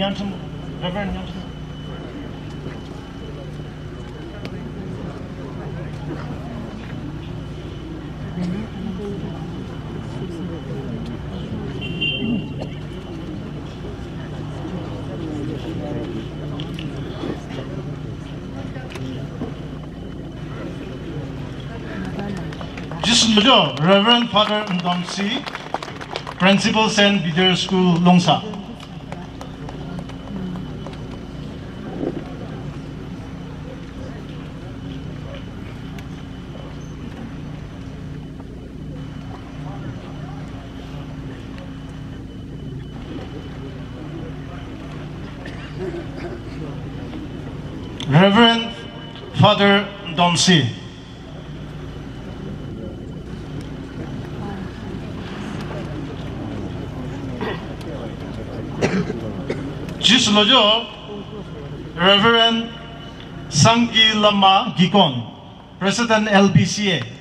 Nyantum, Reverend. Jisnujo, Reverend Father Ndomsi, Principal St. Peter School, Longsa. Reverend Father Ndomsi. Jislojo, Reverend Sangi Lama Gikon, President LBCA.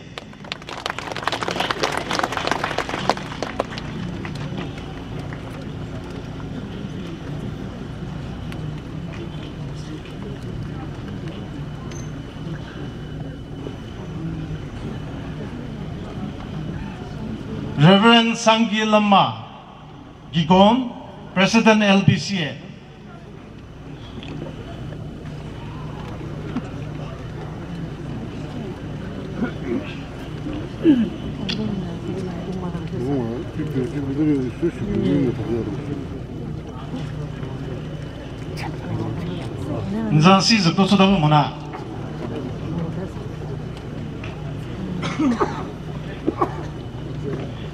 Reverend Sanggi Lama Gigom, President LBCA. 인산 시즈 또 쳐다보면 뭐나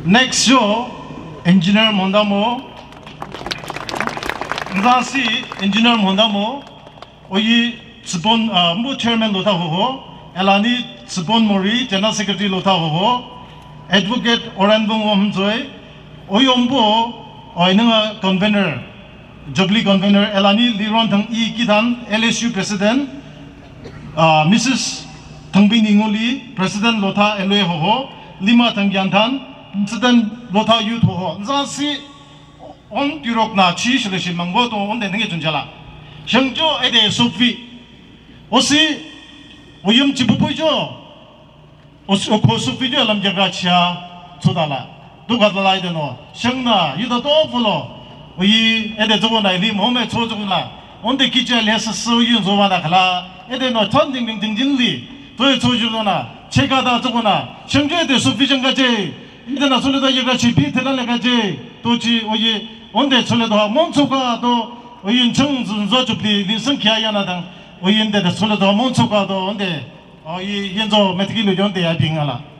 Next show, Engineer Mondamo. Nzan si Engineer Mondamo. Oyi Tsibon Mbu Chairman Lota Hoho. Elani Tsibon Mori, General Secretary Lota Hoho. Advocate Oranbong Wamzoy. Oyi Ombo, Oyi Nga Convener. Jubilee Convener Elani Liron Thang E Kidan LSU President uh, Mrs. Thangbin Ingoli President Lotha Eloi Hoho Lima Thangyan Than nsiden lota yu toho, nzansi on dirok na chi shilishi mangbo to on de nengi junjala. Shengjo ede sopvi, osi uyum chibubu jo, osi oko sopvi jo lam jaga chiya tsudala. Duga dala ide no, shengna yuda tofu lo, uyi ede zogo na ili mome tso zogo na, on de kichwa lesa so yun zoba na kala, ede no ton ding ding ding ding li, doye tso zogo na, cheka da zogo na, shengjo ede sopvi jenga je, 이제 나설다 얘가 집이 대단하게 도지 오예 온데 설레도 멈추가도 오인 정준서 접리 인생 기아야나다 오인데 설레도 멈추가도 온데 어이 연조 메트기로 연대야 빙알아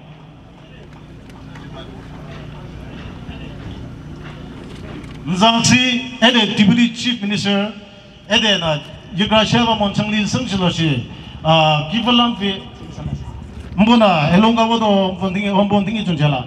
Nzangchi ede Deputy Chief Minister ede na yugrasheva monchangli sengchiloshi givalam fi mbuna elonga wodo mbondingi mbondingi chunjela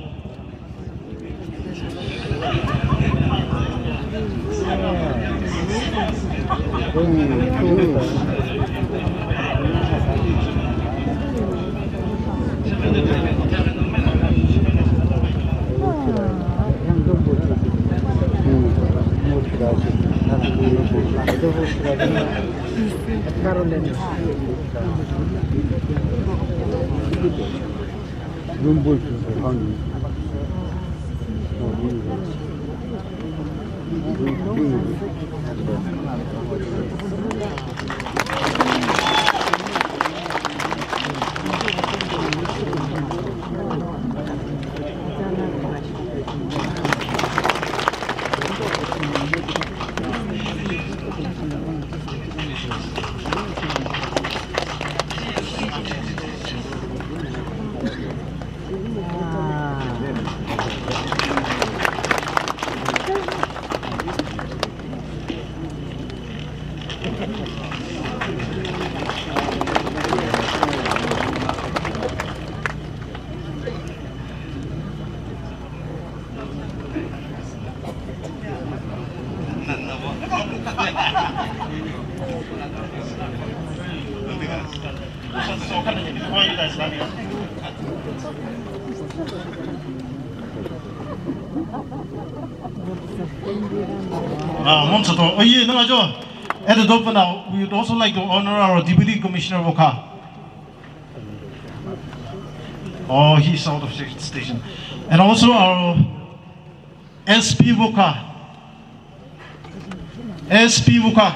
눈볼 주세요. Thank you. Oh, yeah, no, Joe. At the top now, we would also like to honor our Deputy Commissioner Wokha. Oh, he's out of station. And also our SP Wokha, SP bukwa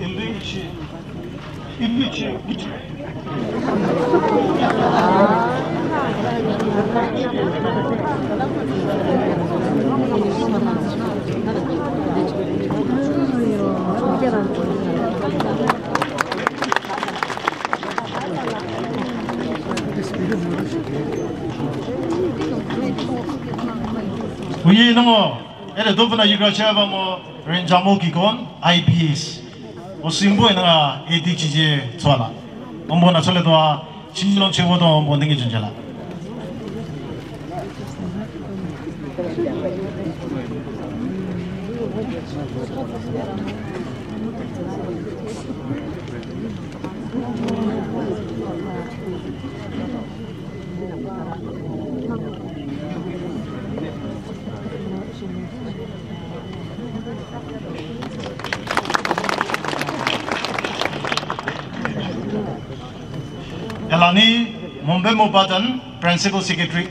illici illici 일리치, 우리 너무 애들 도프나 이거 제가 뭐 렌자모 기건 IPS 어싱보에 내가 ADG제 좋아라 엄보나 설레도 Rani Mumbai Mubadan, Principal Secretary.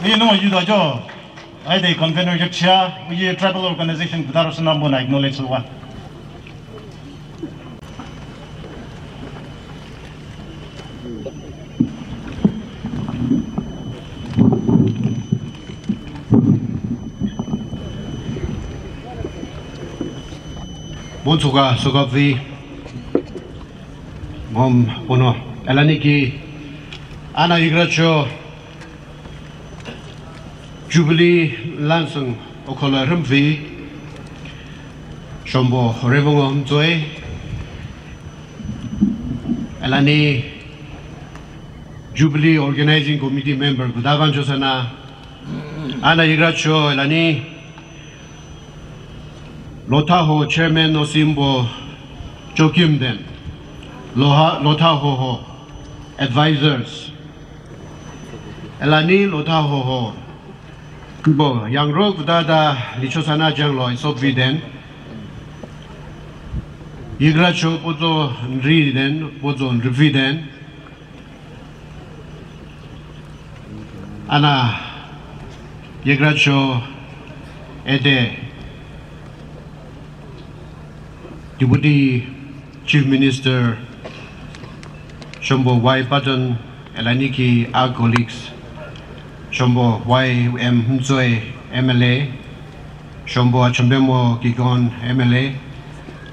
You know, you know, I the convenor Yaksha, we travel a tribal organization, Kudarosana Bona, acknowledge the one. Bonsuka Sukavi Mom Bono Elaniki Ana Igracho Jubilee Lansung Okola Rumvi Shombo Revongo Mzoe Elani Jubilee Organizing Committee Member Gudavan Josana Ana Igracho Elani Lotaho Chairman Osimbo Chokimden, Lotahoho Advisors, Elani Lotahoho, Bo Yangrog Dada Lichosana Jangloi Sopviden, Yigracho Pozo Nriden, Pozo Nrividen, Ana Yigracho Ede. Deputy Chief Minister Shombo Y. Patton, Elaniki, our colleagues, Shombo Y. M. Mzoe, MLA, Shombo Chambemo Gigon, MLA,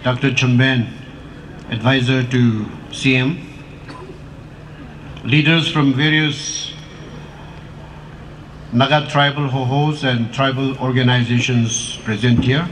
Dr. Chamben, Advisor to CM, leaders from various Naga tribal hohos and tribal organizations present here,